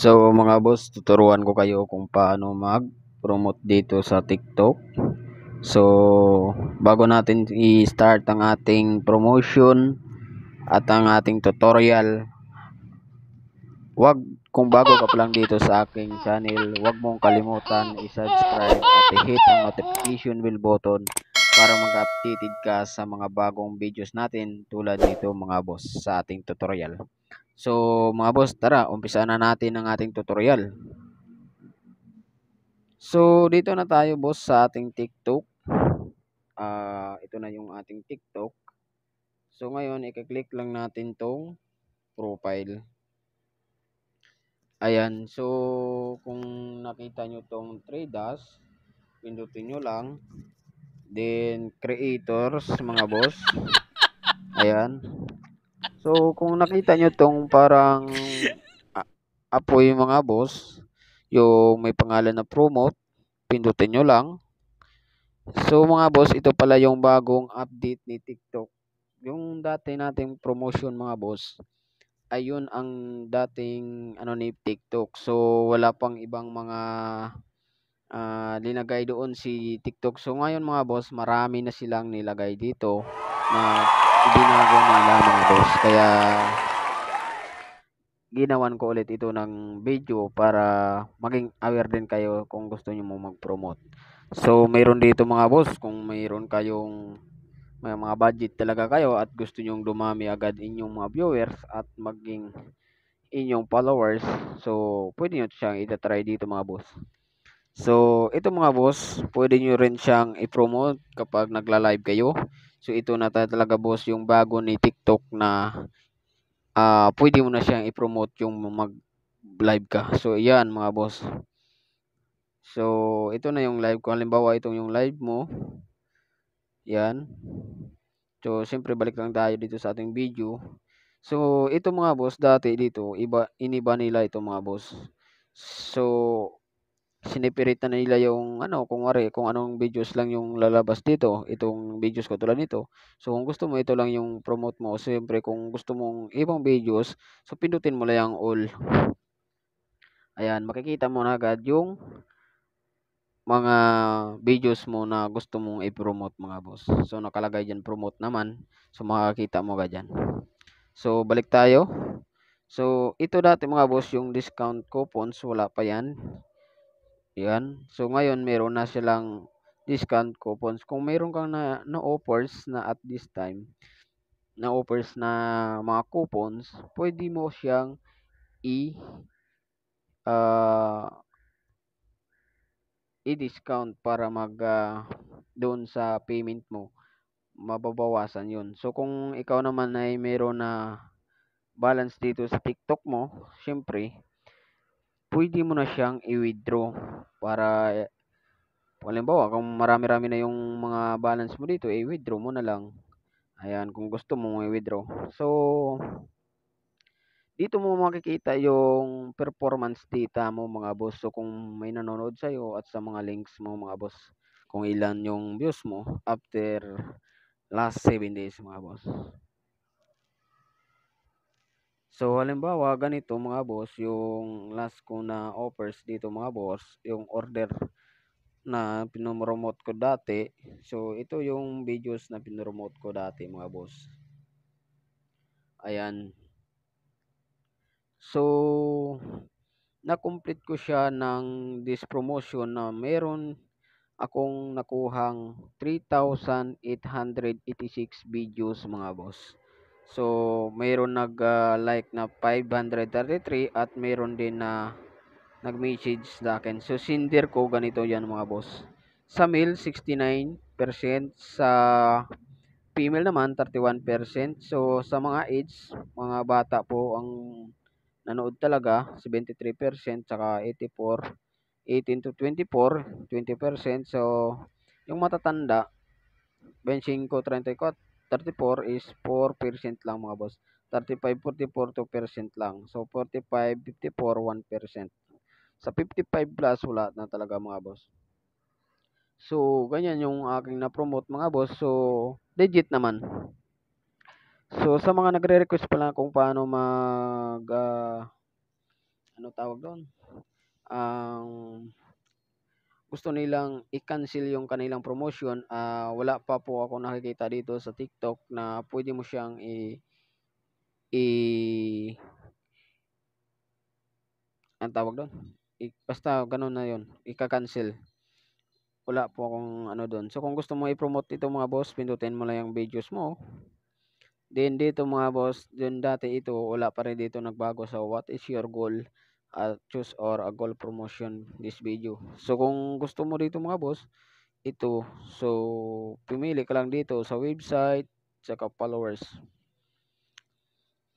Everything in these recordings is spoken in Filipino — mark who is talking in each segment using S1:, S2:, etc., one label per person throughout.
S1: So mga boss, tuturuan ko kayo kung paano mag-promote dito sa TikTok. So bago natin i-start ang ating promotion at ang ating tutorial, wag kung bago ka pa lang dito sa aking channel, wag mong kalimutan i-subscribe at i-hit ang notification bell button para mag-updated ka sa mga bagong videos natin tulad nito mga boss sa ating tutorial. So mga boss, tara, umpisa na natin ang ating tutorial. So dito na tayo boss sa ating TikTok. Uh, ito na yung ating TikTok. So ngayon, i-click lang natin tong profile. Ayan, so kung nakita nyo tong 3 dots, pindutin nyo lang. Then creators mga boss. Ayan. So, kung nakita nyo tong parang apoy mga boss, yung may pangalan na promote, pindutin nyo lang. So, mga boss, ito pala yung bagong update ni TikTok. Yung dati nating promotion mga boss, ayun ang dating ano ni TikTok. So, wala pang ibang mga uh, linagay doon si TikTok. So, ngayon mga boss, marami na silang nilagay dito na binago nila mga boss. Kaya ginawan ko ulit ito ng video para maging aware din kayo kung gusto niyo mo mag-promote. So, mayroon dito mga boss, kung mayroon kayong may mga budget talaga kayo at gusto niyo dumami agad inyong mga viewers at maging inyong followers, so pwede niyo siyang i-try dito mga boss. So, ito mga boss, pwede niyo rin siyang i-promote kapag nagla-live kayo. So ito na talaga boss yung bago ni TikTok na uh, pwede mo na siyang i-promote yung mag live ka. So yan mga boss. So ito na yung live ko. Halimbawa itong yung live mo. Yan. So siyempre balik lang tayo dito sa ating video. So ito mga boss dati dito iba iniba nila ito mga boss. So sineperate na nila yung ano, kung wari, kung anong videos lang yung lalabas dito, itong videos ko tulad nito. So kung gusto mo ito lang yung promote mo, siyempre kung gusto mong ibang videos, so pindutin mo lang yung all. Ayan, makikita mo na agad yung mga videos mo na gusto mong i-promote mga boss. So nakalagay diyan promote naman. So makakita mo agad diyan. So balik tayo. So ito dati mga boss yung discount coupons wala pa yan. Yan. So, ngayon meron na silang discount coupons. Kung meron kang na, na offers na at this time, na offers na mga coupons, pwede mo siyang i uh, i-discount para mag uh, doon sa payment mo mababawasan yun. So kung ikaw naman ay meron na balance dito sa TikTok mo, syempre pwede mo na siyang i-withdraw para halimbawa kung marami-rami na yung mga balance mo dito, i-withdraw mo na lang. Ayan, kung gusto mo i-withdraw. So, dito mo makikita yung performance data mo mga boss. So, kung may nanonood sa'yo at sa mga links mo mga boss, kung ilan yung views mo after last 7 days mga boss. So, halimbawa, ganito mga boss, yung last ko na offers dito mga boss, yung order na pinromote ko dati. So, ito yung videos na pinromote ko dati mga boss. Ayan. So, na-complete ko siya ng this promotion na meron akong nakuhang 3,886 videos mga boss. So, mayroon nag-like uh, na 533 at mayroon din na nag-message sa akin. So, sindir ko ganito yan mga boss. Sa male, 69%. Sa female naman, 31%. So, sa mga age, mga bata po ang nanood talaga, 73%, saka 84, 18 to 24, 20%. So, yung matatanda, 25, 34, 34 is 4% lang mga boss. 35, 44, 2% lang. So, 45, 54, 1%. Sa 55 plus, wala na talaga mga boss. So, ganyan yung aking na-promote mga boss. So, legit naman. So, sa mga nagre-request pala kung paano mag uh, ano tawag doon, ang gusto nilang i-cancel yung kanilang promotion, ah, wala pa po ako nakikita dito sa TikTok na pwede mo siyang i i anong tawag doon, i basta gano'n na 'yun, ika-cancel. Wala po akong ano do'n. So, kung gusto mo i-promote ito mga boss, pindutin mo lang yung videos mo. Then dito mga boss, yung dati ito wala pa rin dito nagbago. So, what is your goal? Ah, choose or a goal promotion this video. So, kung gusto mo dito mga boss, ito. So, pumili ka lang dito sa website tsaka followers.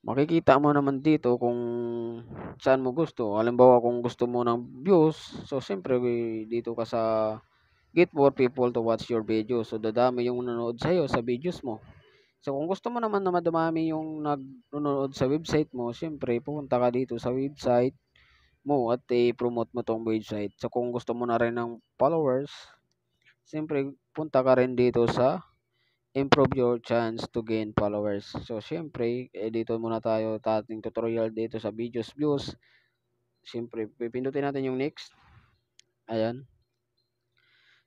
S1: Makikita mo naman dito kung saan mo gusto. Halimbawa kung gusto mo ng views, so siyempre dito ka sa get more people to watch your video. So, dadami yung nanonood sa'yo sa videos mo. So, kung gusto mo naman na madamami yung nanonood sa website mo, siyempre pupunta ka dito sa website mo at i-promote mo 'tong website. So, kung gusto mo na rin ng followers, siyempre punta ka rin dito sa improve your chance to gain followers. So, siyempre, eh, dito muna tayo sa ating tutorial dito sa videos views. Siyempre, pipindutin natin yung next. Ayan.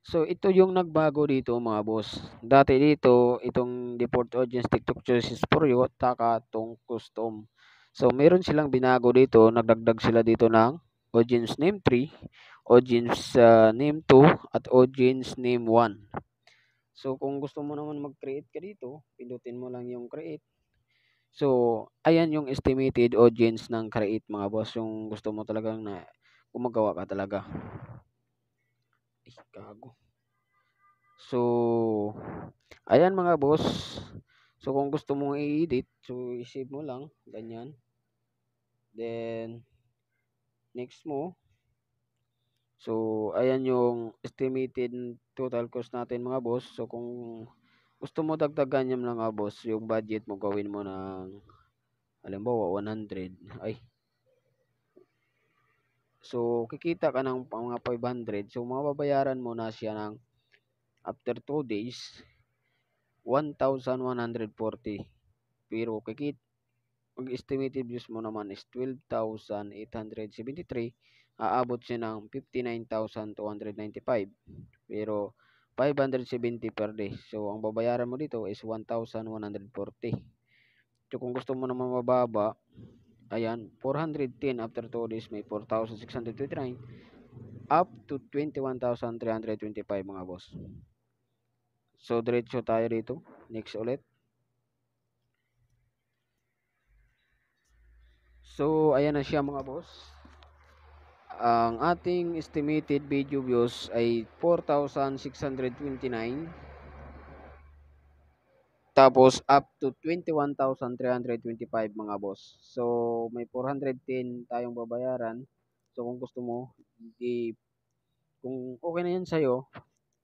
S1: So, ito yung nagbago dito mga boss. Dati dito, itong default audience TikTok choices for you, taka tong custom. So, meron silang binago dito, nagdagdag sila dito ng audience name 3, audience uh, name 2, at audience name 1. So, kung gusto mo naman mag-create ka dito, pindutin mo lang yung create. So, ayan yung estimated audience ng create mga boss. Yung gusto mo talagang na gumagawa ka talaga. Ay, gago. So, ayan mga boss. So, kung gusto mong i-edit, so, i-save mo lang. Ganyan. Then, next mo. So, ayan yung estimated total cost natin mga boss. So, kung gusto mo dagdagan yan mga boss, yung budget mo gawin mo ng halimbawa 100. Ay. So, kikita ka ng mga 500. So, mababayaran mo na siya ng after 2 days 1,140. Pero kikita ang estimated views mo naman is 12,873 aabot siya ng 59,295 pero 570 per day. So ang babayaran mo dito is 1,140 so kung gusto mo naman mababa ayan 410 after 2 days may 4,629 up to 21,325 mga boss. So diretso tayo dito. Next ulit So, ayan na siya mga boss. Ang ating estimated video views ay 4,629. Tapos up to 21,325 mga boss. So, may 410 tayong babayaran. So, kung gusto mo, di, kung okay na yan sa'yo,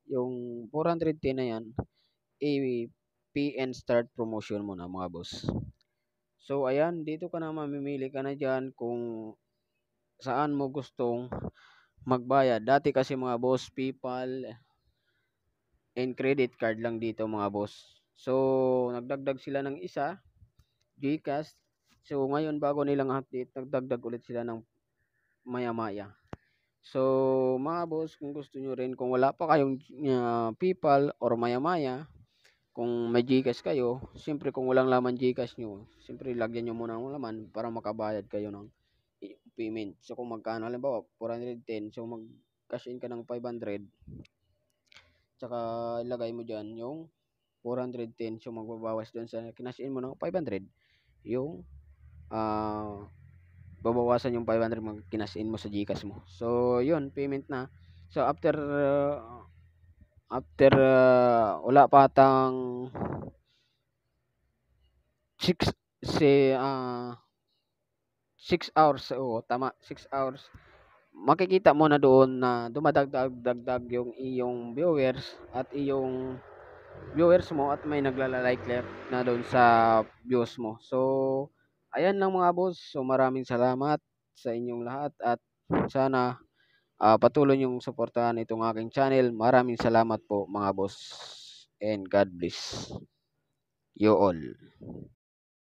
S1: yung 410 na yan, i-PN start promotion mo na mga boss. So, ayan, dito ka na mamimili ka na dyan kung saan mo gustong magbayad. Dati kasi mga boss, PayPal and credit card lang dito mga boss. So, nagdagdag sila ng isa, Gcash. So, ngayon bago nilang update, nagdagdag ulit sila ng maya-maya. So, mga boss, kung gusto nyo rin, kung wala pa kayong uh, PayPal or maya-maya, kung may Gcash kayo, siyempre kung walang laman Gcash nyo, siyempre lagyan nyo muna ng laman para makabayad kayo ng payment. So kung magkano, halimbawa 410, so mag cash in ka ng 500, tsaka ilagay mo dyan yung 410, so magbabawas doon sa kinash in mo ng 500, yung uh, babawasan yung 500 mag kinash in mo sa Gcash mo. So yun, payment na. So after uh, after uh, wala pa tang 6 si uh, 6 hours oo tama 6 hours. Makikita mo na doon na dumadagdag dagdag yung iyong viewers at iyong viewers mo at may nagla-like na doon sa views mo. So ayan lang mga boss. So maraming salamat sa inyong lahat at sana uh, patuloy niyong suportahan itong aking channel. Maraming salamat po mga boss and God bless you all.